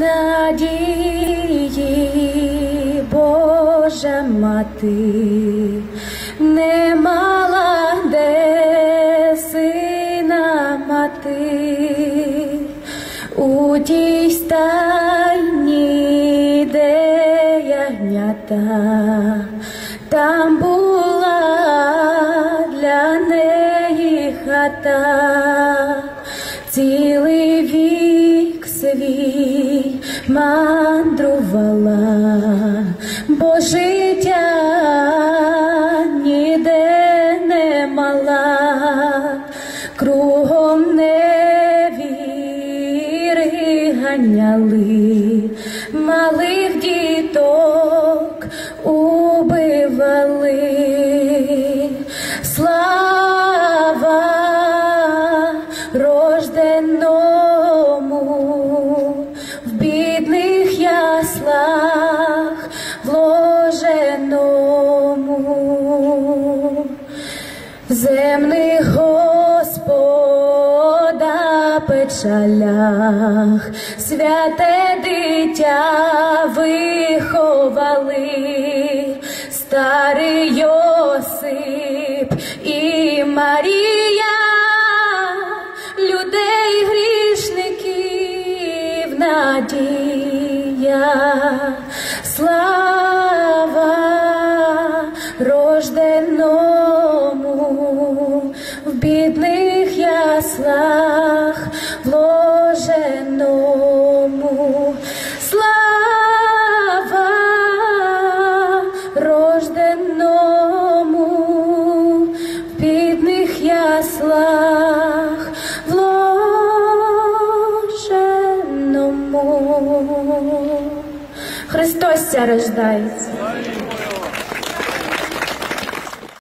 надії Божа мати, не мала де сина мати, у тій стайні, де ягнята, там була для неї хата, цілий вік свій мандрувала, бо життя ніде не мала, кругом невіри ганяли, малих земних Господа печалях, святе дитя виховали, старий Йосип і Марія, людей грішників надія, слава рожденому в бідних яслах вложеному. Слава рожденому в бідних яслах вложеному. Христос ся рождається.